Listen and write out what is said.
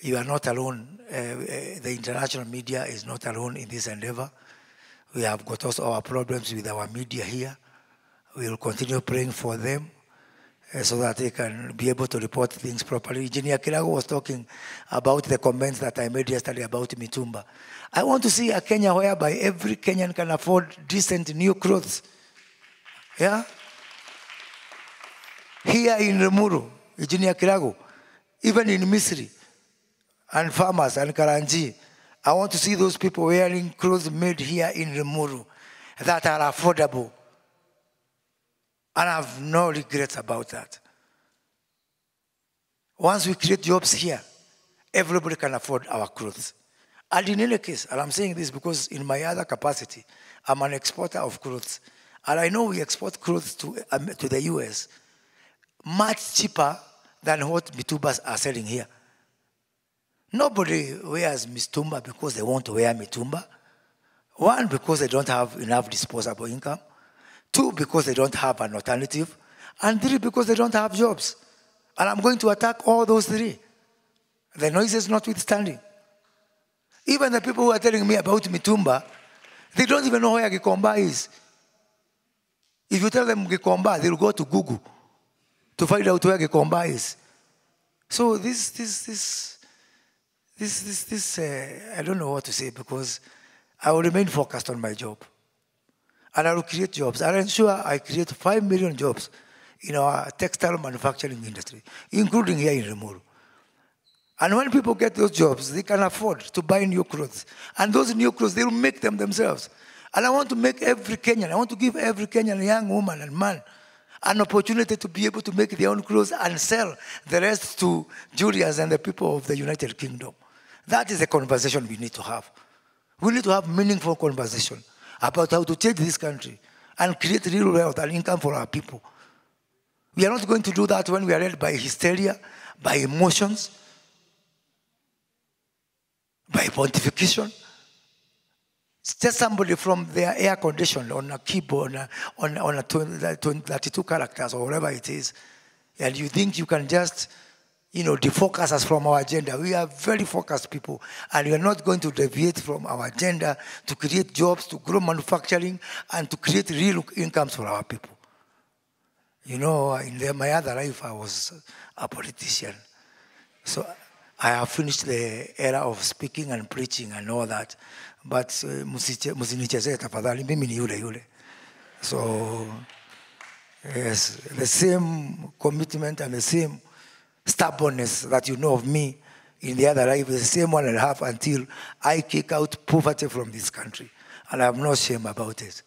You are not alone. Uh, uh, the international media is not alone in this endeavor. We have got also our problems with our media here. We will continue praying for them uh, so that they can be able to report things properly. Engineer Kiragu was talking about the comments that I made yesterday about Mitumba. I want to see a Kenya whereby every Kenyan can afford decent new clothes. Yeah? Here in Limuru, Engineer Kiragu, even in Misri, and farmers and Karanji, I want to see those people wearing clothes made here in Limuru that are affordable. And I have no regrets about that. Once we create jobs here, everybody can afford our clothes. And in any case, and I'm saying this because in my other capacity, I'm an exporter of clothes. And I know we export clothes to, um, to the US much cheaper than what Mitumbas are selling here. Nobody wears Mitumba because they want to wear Mitumba. One, because they don't have enough disposable income. Two, because they don't have an alternative. And three, because they don't have jobs. And I'm going to attack all those three. The noises notwithstanding. Even the people who are telling me about Mitumba, they don't even know where Gikomba is. If you tell them Gikomba, they'll go to Google to find out where Gikomba is. So this, this, this, this, this, this uh, I don't know what to say because I will remain focused on my job. And I will create jobs. I'll ensure I create 5 million jobs in our textile manufacturing industry, including here in Limuru. And when people get those jobs, they can afford to buy new clothes. And those new clothes, they will make them themselves. And I want to make every Kenyan, I want to give every Kenyan young woman and man an opportunity to be able to make their own clothes and sell the rest to Julius and the people of the United Kingdom. That is the conversation we need to have. We need to have meaningful conversation about how to change this country and create real wealth and income for our people. We are not going to do that when we are led by hysteria, by emotions, by pontification. Just somebody from their air condition on a keyboard, on a, on, on a 32 characters or whatever it is, and you think you can just, you know, defocus us from our agenda. We are very focused people, and we are not going to deviate from our agenda to create jobs, to grow manufacturing, and to create real incomes for our people. You know, in the, my other life, I was a politician. So I have finished the era of speaking and preaching and all that. But uh, msinichezee tafadhali, mimi ni yule yule. So yes, the same commitment and the same stubbornness that you know of me in the other life the same one I have until I kick out poverty from this country. And I have no shame about it.